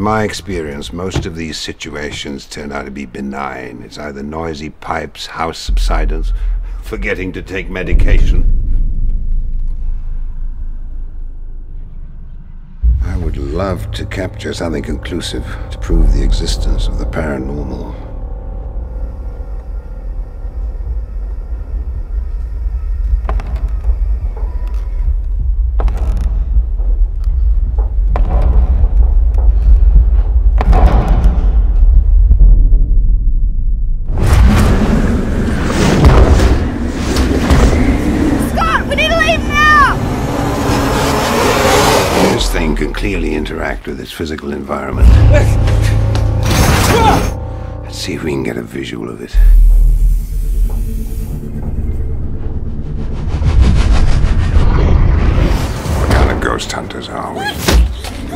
my experience, most of these situations turn out to be benign. It's either noisy pipes, house subsidence, forgetting to take medication. I would love to capture something conclusive to prove the existence of the paranormal. Thing can clearly interact with its physical environment. Let's see if we can get a visual of it. What kind of ghost hunters are we?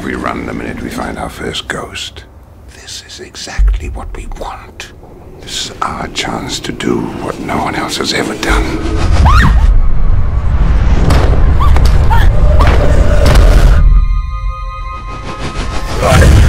We run the minute we find our first ghost. This is exactly what we want. This is our chance to do what no one else has ever done. Bye.